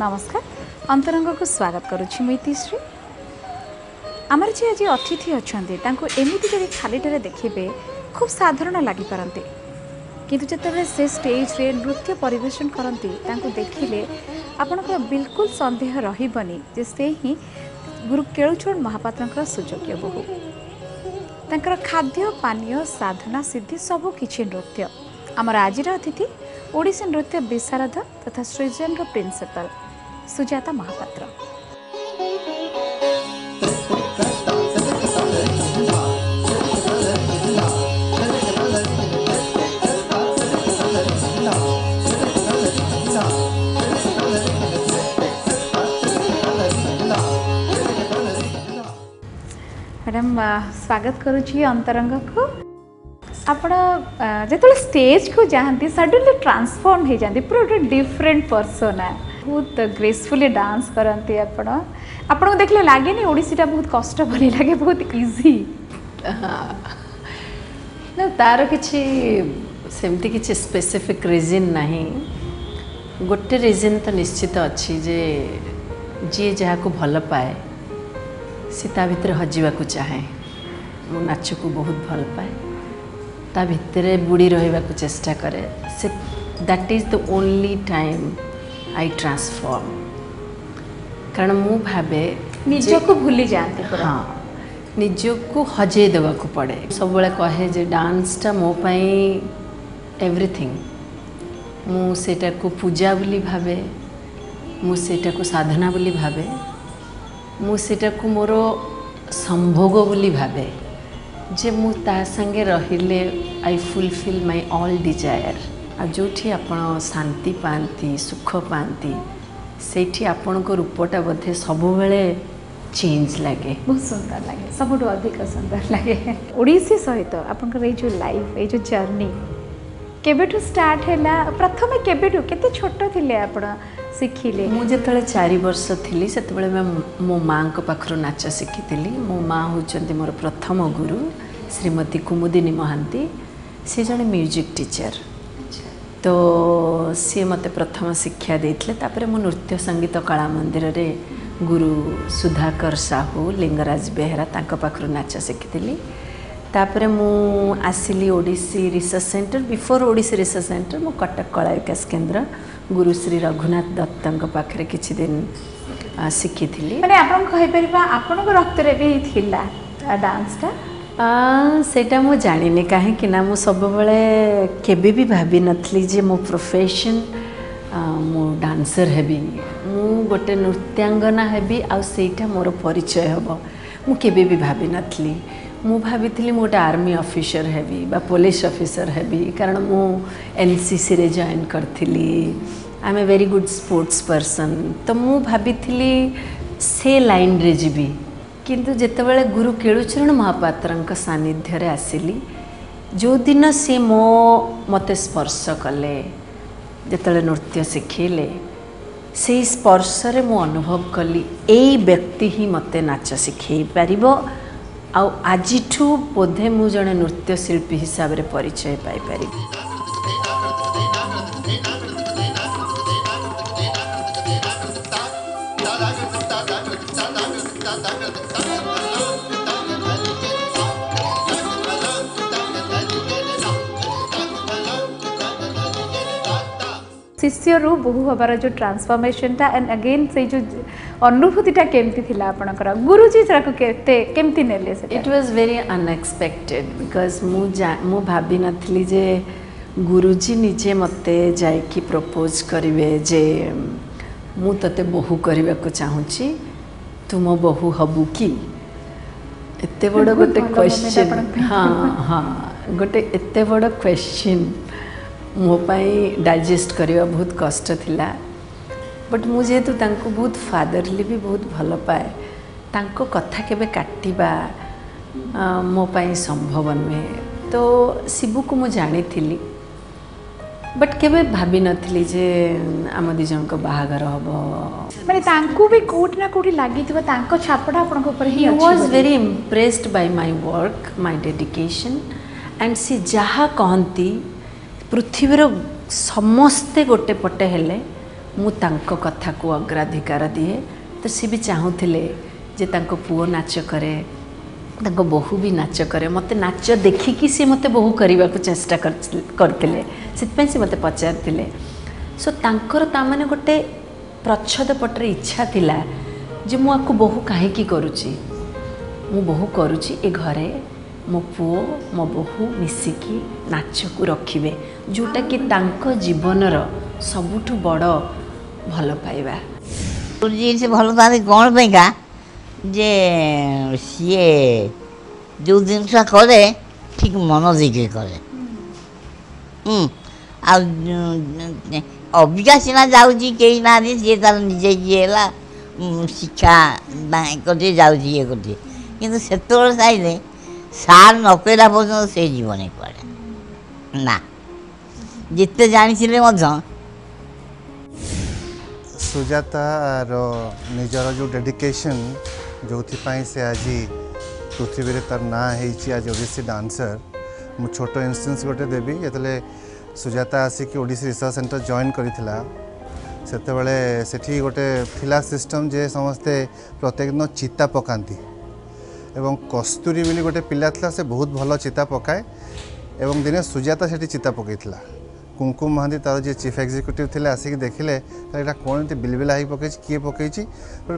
ନମସ୍କାର ଅନ୍ତରଙ୍ଗକୁ ସ୍ୱାଗତ କରୁଛି ମୁଁ ଇତିଶ୍ରୀ ଆମର ଯିଏ ଆଜି ଅତିଥି ଅଛନ୍ତି ତାଙ୍କୁ ଏମିତି ଯଦି ଖାଲିଟାରେ ଦେଖିବେ ଖୁବ୍ ସାଧାରଣ ଲାଗିପାରନ୍ତି କିନ୍ତୁ ଯେତେବେଳେ ସେ ଷ୍ଟେଜ୍ରେ ନୃତ୍ୟ ପରିବେଷଣ କରନ୍ତି ତାଙ୍କୁ ଦେଖିଲେ ଆପଣଙ୍କର ବିଲକୁଲ ସନ୍ଦେହ ରହିବନି ଯେ ସେ ହିଁ ଗୁରୁ କେଳୁଚରଣ ମହାପାତ୍ରଙ୍କର ସୁଯୋଗ୍ୟ ବୋହୂ ତାଙ୍କର ଖାଦ୍ୟ ପାନୀୟ ସାଧନା ସିଦ୍ଧି ସବୁ କିଛି ନୃତ୍ୟ ଆମର ଆଜିର ଅତିଥି ଓଡ଼ିଶୀ ନୃତ୍ୟ ବିଶାରଦ ତଥା ସୃଜନର ପ୍ରିନ୍ସିପାଲ୍ सुजाता महापात्रा ମ୍ୟାଡ଼ାମ୍ ସ୍ୱାଗତ କରୁଛି ଅନ୍ତରଙ୍ଗକୁ ଆପଣ ଯେତେବେଳେ ଷ୍ଟେଜ୍କୁ ଯାଆନ୍ତି ସଡନଲି ଟ୍ରାନ୍ସଫର୍ମ ହେଇଯାଆନ୍ତି ପୁରା ଗୋଟେ ଡିଫରେଣ୍ଟ ପର୍ସୋନା बहुत ग्रेसफुली डांस करती आप आपण को देखने लगे नहीं ओडीटा बहुत कष्ट लगे बहुत इजी ना तार किसी सेमती कि स्पेसिफिक रीजन ना गोटे रिजन तो निश्चित अच्छी जी जहाँ को भल पाए सीता भितर हजार चाहे मो नाच को बहुत भल पाए ता भितर बुड़ी रेस्टा cat is the only time I transform कारण मु भावे निजक भूली जाते हाँ निज को हजे देवा को पड़े सब कहे जे डांसटा मोपाई एवरीथिंग मुटा को पूजा बोली भावे मुटा को साधना बोली भावे मुटा को मोर संभोग भावे जे मु संगे रही I fulfil my all desire ଆଉ ଯେଉଁଠି ଆପଣ ଶାନ୍ତି ପାଆନ୍ତି ସୁଖ ପାଆନ୍ତି ସେଇଠି ଆପଣଙ୍କ ରୂପଟା ବୋଧେ ସବୁବେଳେ ଚେଞ୍ଜ ଲାଗେ ବହୁତ ସୁନ୍ଦର ଲାଗେ ସବୁଠୁ ଅଧିକ ସୁନ୍ଦର ଲାଗେ ଓଡ଼ିଶୀ ସହିତ ଆପଣଙ୍କର ଏଇ ଯେଉଁ ଲାଇଫ୍ ଏଇ ଯେଉଁ ଜର୍ଣ୍ଣି କେବେଠୁ ଷ୍ଟାର୍ଟ ହେଲା ପ୍ରଥମେ କେବେଠୁ କେତେ ଛୋଟ ଥିଲେ ଆପଣ ଶିଖିଲେ ମୁଁ ଯେତେବେଳେ ଚାରି ବର୍ଷ ଥିଲି ସେତେବେଳେ ମୁଁ ମୋ ମାଆଙ୍କ ପାଖରୁ ନାଚ ଶିଖିଥିଲି ମୋ ମାଆ ହେଉଛନ୍ତି ମୋର ପ୍ରଥମ ଗୁରୁ ଶ୍ରୀମତୀ କୁମୁଦିନୀ ମହାନ୍ତି ସେ ଜଣେ ମ୍ୟୁଜିକ୍ ଟିଚର୍ ତ ସିଏ ମୋତେ ପ୍ରଥମ ଶିକ୍ଷା ଦେଇଥିଲେ ତାପରେ ମୁଁ ନୃତ୍ୟ ସଙ୍ଗୀତ କଳା ମନ୍ଦିରରେ ଗୁରୁ ସୁଧାକର ସାହୁ ଲିଙ୍ଗରାଜ ବେହେରା ତାଙ୍କ ପାଖରୁ ନାଚ ଶିଖିଥିଲି ତାପରେ ମୁଁ ଆସିଲି Odissi research centre before Odissi research centre ମୁଁ କଟକ କଳା ବିକାଶ କେନ୍ଦ୍ର ଗୁରୁ ଶ୍ରୀ ରଘୁନାଥ ଦତ୍ତଙ୍କ ପାଖରେ କିଛି ଦିନ ଶିଖିଥିଲି ମାନେ ଆପଣ କହିପାରିବା ଆପଣଙ୍କ ରକ୍ତରେ ବି ଥିଲା ଡ୍ୟାନ୍ସଟା से जानी कहीं सब बड़े के भावि नी जे मो प्रोफेशन मु डांसर हेबी मु गोटे नृत्यांगना है आईटा मोर परिचय हे मुझे भी भावि नी मु भावी गोटे आर्मी अफिसर हेबी पुलिस अफिसर हेबी कारण मु एनसीसी रे जॉइन करी am a very good sports person तो मु भावी से लाइन रे जी କିନ୍ତୁ ଯେତେବେଳେ ଗୁରୁ କେଳୁଚରଣ ମହାପାତ୍ରଙ୍କ ସାନ୍ନିଧ୍ୟରେ ଆସିଲି ଯେଉଁଦିନ ସିଏ ମୋ ମୋତେ ସ୍ପର୍ଶ କଲେ ଯେତେବେଳେ ନୃତ୍ୟ ଶିଖେଇଲେ ସେହି ସ୍ପର୍ଶରେ ମୁଁ ଅନୁଭବ କଲି ଏଇ ବ୍ୟକ୍ତି ହିଁ ମୋତେ ନାଚ ଶିଖେଇ ପାରିବ ଆଉ ଆଜିଠୁ ବୋଧେ ମୁଁ ଜଣେ ନୃତ୍ୟଶିଳ୍ପୀ ହିସାବରେ ପରିଚୟ ପାଇପାରିବି শিষ্যরু বহু হবার যে ট্রান্সফর্মেশনটা এন্ড আগেন সেই যে অনুভূতিটা কেমতি লা আপনার গুরুজি সেটাকে কেতে কেমতি নেলে it was very unexpected because মু মু ভাবি নথিলি যে গুরুজি নিজে মতে যাইকি প্রপোজ করিবে যে মু তোতে বহু করিবাকু চাহুছি তু মো বহু হবু কি ଏତେ ବଡ଼ ଗୋଟେ କ୍ୱେଶ୍ଚିନ୍ ହଁ ହଁ ଗୋଟେ ଏତେ ବଡ଼ କ୍ୱେଶ୍ଚିନ୍ मोप डाइजेस्ट करवा बहुत कष्ट बट मुझे तो तंको बहुत फादरली भी बहुत भल पाए तंको कथा के काटा मोपाई संभव नुहे तो शिव को मुझे जाणी बट के भावि नी जे आम दिज बाहा हम मैं भी कौट ना कौट लगी छापटा आप was very impressed by my work my dedication and सी जहा कहती पृथ्वीर समस्ते गोटे पटे हेले मुझे कथा को अग्राधिकार दिए तो सी भी चाहूल जे पुओ नाच करे बहू भी नाच करे मत नाच देखिकी सी मत बो करने को चेस्टा करते मत पचारे सो तर तमाने गोटे प्रच्छद पटे इच्छा थी जे मुझे बो कहीं करुच्ची मु बो करुच्ची ए घरे ମୋ ପୁଅ ମୋ ବୋହୂ ମିଶିକି ନାଚକୁ ରଖିବେ ଯେଉଁଟାକି ତାଙ୍କ ଜୀବନର ସବୁଠୁ ବଡ଼ ଭଲ ପାଇବା ସେ ଭଲ ପାଆନ୍ତି କ'ଣ ପାଇଁକା ଯେ ସିଏ ଯେଉଁ ଜିନିଷ କରେ ଠିକ୍ ମନ ଦେଇକି କରେ ଆଉ ଅବିକା ସିନା ଯାଉଛି କେହି ନାହାନ୍ତି ସିଏ ତାର ନିଜେ ଇଏ ହେଲା ଶିକ୍ଷା କରିଦିଏ ଯାଉଛି ଇଏ କରିଦିଏ କିନ୍ତୁ ସେତେବେଳେ ସାଇଲେ সার নকেরা পর্যন্ত সে জীবনে করে না জিততে জানিছিলে ମଧ୍ୟ ସୁଜାତାର ନିଜର ଯେଉଁ ଡେଡିକେସନ୍ ଯେଉଁଥିପାଇଁ ସେ ଆଜି ପୃଥିବୀରେ ତାର ନାଁ ହେଇଛି ଆଜି ଓଡ଼ିଶୀ ଡାନ୍ସର ମୁଁ ଛୋଟ ଇନ୍ସିଡେନ୍ସ ଗୋଟେ ଦେବି ଯେତେବେଳେ ସୁଜାତା ଆସିକି ଓଡ଼ିଶୀ ରିସର୍ଚ୍ଚ ସେଣ୍ଟର ଜଏନ୍ କରିଥିଲା ସେତେବେଳେ ସେଠି ଗୋଟେ ଥିଲା ସିଷ୍ଟମ୍ ଯେ ସମସ୍ତେ ପ୍ରତ୍ୟେକ ଦିନ ଚିତା ପକାନ୍ତି এবং কস্তুরী বলে গোটে পিলা লা সে বহুত ভালো চিতা পকায় এবং দিনে সুজাতা সেটি চিতা পকাই কুমকুম মহান্তি তার যে চিফ এক্সিকুটিভ লে আসি দেখলে এটা কোণ এমনি বিলবিলা হয়ে পকাইছি কি পকাইছি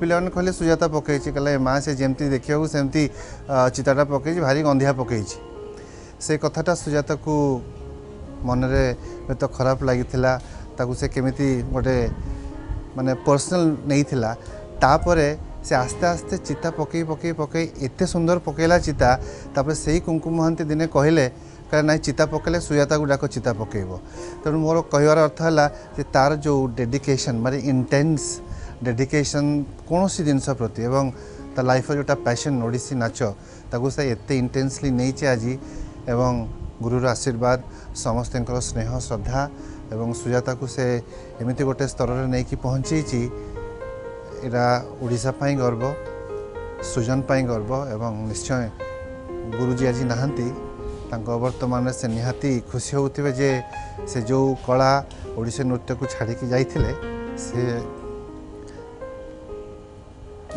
পিলা মানে কহিলে সুজাতা পকাইছি কলে মা সে যেমতি দেখিবাকু সেমতি চিতাটা পকাইছি ভারি গন্ধিয়া পকাইছি সেই কথাটা সুজাতাকু মনে হয়তো খারাপ লাগি তাকে সে কমিটি গোটে মানে পর্সনাল নেইলা তাপরে সে আস্তে আস্তে চিতা পকাই পকাই পকাই এতে সুন্দর পকাইলা চিতা তাপরে সেই কুঙ্কুম মহান্তি দিনে কহিলে କହିଲେ ନାହିଁ ଚିତା ପକାଇଲେ ସୁଜାତାକୁ ଡାକ ଚିତା ପକାଇବ ତେଣୁ ମୋର କହିବାର ଅର୍ଥ ହେଲା ଯେ ତା'ର ଯେଉଁ ଡେଡିକେସନ୍ ମାନେ ଇଣ୍ଟେନ୍ସ ଡେଡିକେସନ୍ କୌଣସି ଜିନିଷ ପ୍ରତି ଏବଂ ତା ଲାଇଫ୍ର ଯେଉଁଟା ପ୍ୟାସନ୍ ଓଡ଼ିଶୀ ନାଚ ତାକୁ ସେ ଏତେ ଇଣ୍ଟେନ୍ସଲି ନେଇଛି ଆଜି ଏବଂ ଗୁରୁର ଆଶୀର୍ବାଦ ସମସ୍ତଙ୍କର ସ୍ନେହ ଶ୍ରଦ୍ଧା ଏବଂ ସୁଜାତାକୁ ସେ ଏମିତି ଗୋଟେ ସ୍ତରରେ ନେଇକି ପହଞ୍ଚେଇଛି ଏଇଟା ଓଡ଼ିଶା ପାଇଁ ଗର୍ବ ସୁଜନ ପାଇଁ ଗର୍ବ ଏବଂ ନିଶ୍ଚୟ ଗୁରୁଜୀ ଆଜି ନାହାନ୍ତି ତାଙ୍କ ବର୍ତ୍ତମାନ ସେ ନିହାତି ଖୁସି ହେଉଥିବେ ଯେ ସେ ଯେଉଁ କଳା ଓଡ଼ିଶୀ ନୃତ୍ୟକୁ ଛାଡ଼ିକି ଯାଇଥିଲେ ସେ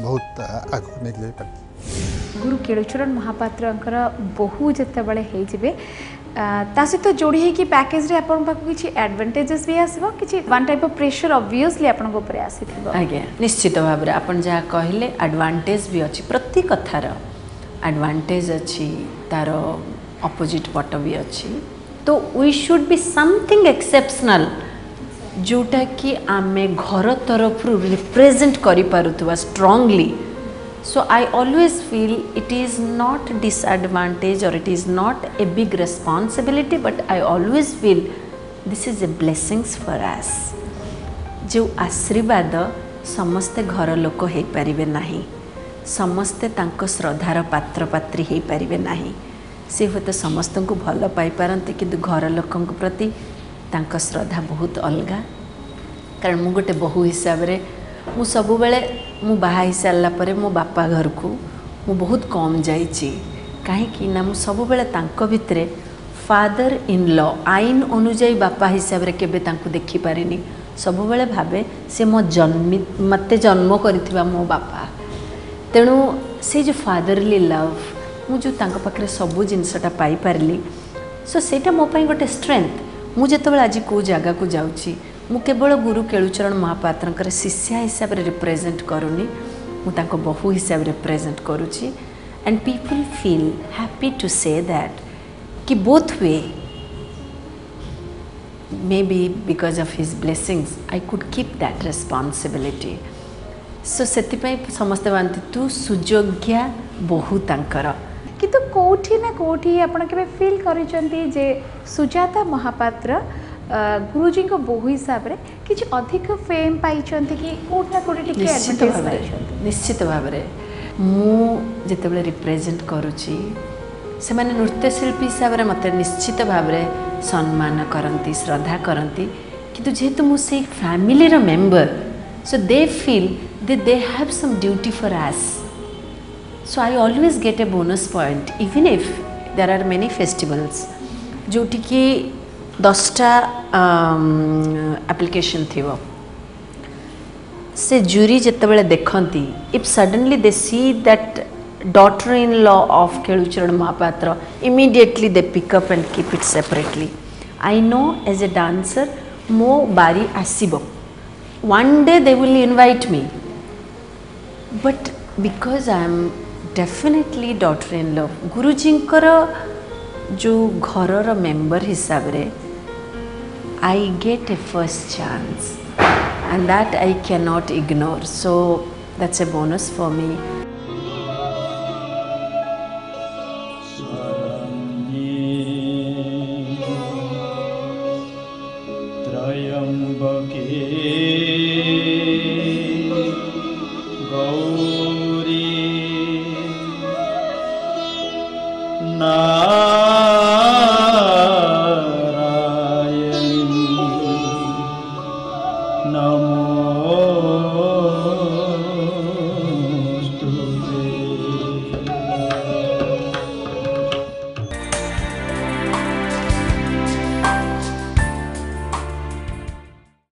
ବହୁତ ଆଗକୁ ନେଇକି ଯାଇପାରିଥିଲେ ଗୁରୁ କେଳୁଚରଣ ମହାପାତ୍ରଙ୍କର ବହୁ ଯେତେବେଳେ ହେଇଯିବେ ତା ସହିତ ଯୋଡ଼ି ହେଇକି ପ୍ୟାକେଜ୍ରେ ଆପଣଙ୍କ ପାଖକୁ କିଛି ଆଡ଼ଭାଣ୍ଟେଜେସ୍ ବି ଆସିବ କିଛି one type of pressure obviously ଆପଣଙ୍କ ଉପରେ ଆସିଥିବ ଆଜ୍ଞା ନିଶ୍ଚିତ ଭାବରେ ଆପଣ ଯାହା କହିଲେ ଆଡ଼ଭାଣ୍ଟେଜ୍ ବି ଅଛି ପ୍ରତି କଥାର ଆଡ଼ଭାଣ୍ଟେଜ୍ ଅଛି ତା'ର ଅପୋଜିଟ୍ ପଟ ବି ଅଛି ତ we should be something exceptional ଯେଉଁଟାକି ଆମେ ଘର ତରଫରୁ represent କରିପାରୁଥିବା strongly so i always feel it is not disadvantage or it is not a big responsibility but i always feel this is a blessings for us ଯେଉଁ ଆଶୀର୍ବାଦ ସମସ୍ତେ ଘର ଲୋକ ହେଇପାରିବେ ନାହିଁ ସମସ୍ତେ ତାଙ୍କ ଶ୍ରଦ୍ଧାର ପାତ୍ରପାତ୍ରୀ ହେଇପାରିବେ ନାହିଁ ସେ ହୁଏତ ସମସ୍ତଙ୍କୁ ଭଲ ପାଇପାରନ୍ତି କିନ୍ତୁ ଘର ଲୋକଙ୍କ ପ୍ରତି ତାଙ୍କ ଶ୍ରଦ୍ଧା ବହୁତ ଅଲଗା କାରଣ ମୁଁ ଗୋଟେ ବୋହୂ ହିସାବରେ ମୁଁ ସବୁବେଳେ ମୁଁ ବାହା ହୋଇସାରିଲା ପରେ ମୋ ବାପା ଘରକୁ ମୁଁ ବହୁତ କମ୍ ଯାଇଛି କାହିଁକି ନା ମୁଁ ସବୁବେଳେ ତାଙ୍କ ଭିତରେ ଫାଦର୍ ଇନ୍ ଲ ଆଇନ ଅନୁଯାୟୀ ବାପା ହିସାବରେ କେବେ ତାଙ୍କୁ ଦେଖିପାରିନି ସବୁବେଳେ ଭାବେ ସେ ମୋ ଜନ୍ମି ମୋତେ ଜନ୍ମ କରିଥିବା ମୋ ବାପା ତେଣୁ ସେ ଯେଉଁ ଫାଦର୍ଲି ଲଭ୍ ମୁଁ ଯେଉଁ ତାଙ୍କ ପାଖରେ ସବୁ ଜିନିଷଟା ପାଇପାରିଲି ସୋ ସେଇଟା ମୋ ପାଇଁ ଗୋଟେ ଷ୍ଟ୍ରେଙ୍ଥ ମୁଁ ଯେତେବେଳେ ଆଜି କେଉଁ ଜାଗାକୁ ଯାଉଛି मु केवल गुरु केलुचरण महापात्र शिष्या हिसाब से रिप्रेजेंट करूनी मुझे बहु हिसाब से represent करुच्ची and people feel happy to say that कि both way may be because of his blessings I could keep that responsibility so से समस्ते मानते तु सुजोग्या बहुत कितु कौटिना कौटी आपल कर सुजाता महापात्र ଗୁରୁଜୀଙ୍କ ବୋହୁ ହିସାବରେ କିଛି ଅଧିକ ଫେମ୍ ପାଇଛନ୍ତି କି କେଉଁଠି ନା କେଉଁଠି ଟିକେ ନିଶ୍ଚିତ ଭାବରେ ନିଶ୍ଚିତ ଭାବରେ ମୁଁ ଯେତେବେଳେ ରିପ୍ରେଜେଣ୍ଟ କରୁଛି ସେମାନେ ନୃତ୍ୟଶିଳ୍ପୀ ହିସାବରେ ମୋତେ ନିଶ୍ଚିତ ଭାବରେ ସମ୍ମାନ କରନ୍ତି ଶ୍ରଦ୍ଧା କରନ୍ତି କିନ୍ତୁ ଯେହେତୁ ମୁଁ ସେଇ ଫ୍ୟାମିଲିର member so they feel they they have some duty for us so I always get a bonus point even if there are many festivals ଯେଉଁଠିକି दसटा आप्लिकेसन थी से जूरी जितेबाला देखती if suddenly they see that daughter in law of Kelucharan Mohapatra immediately they pick up and keep it separately I know as a dancer मो बारी आसब one day they will invite me but because I am definitely daughter in law Guruji जो घर member हिसाब से I get a first chance and that I cannot ignore. So that's a bonus for me. Gauri Na